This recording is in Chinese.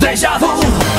等下风。